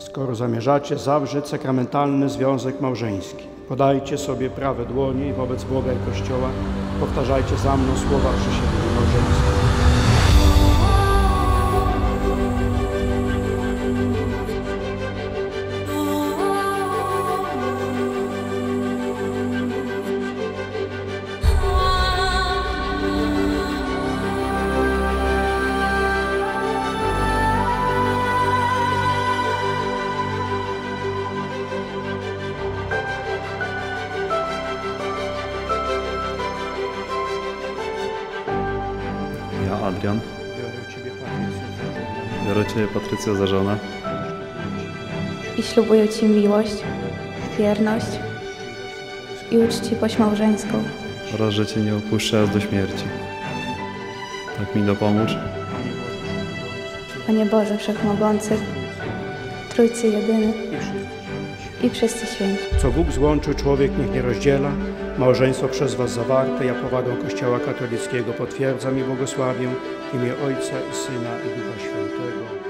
Skoro zamierzacie zawrzeć sakramentalny związek małżeński, podajcie sobie prawe dłonie i wobec Boga i Kościoła powtarzajcie za mną słowa przysięgi małżeńskiej. Ja, Adrian, Biorę Ciebie, Patrycjo, za żonę. i ślubuję Ci miłość, wierność i uczciwość małżeńską. oraz, że Cię nie opuszczę aż do śmierci. Tak mi dopomóż. Panie Boże Wszechmogący, Trójcy Jedyny i wszyscy święci. Co Bóg złączył, człowiek niech nie rozdziela. Małżeństwo przez Was zawarte, ja powagą Kościoła katolickiego potwierdzam i błogosławię w imię Ojca i Syna i Ducha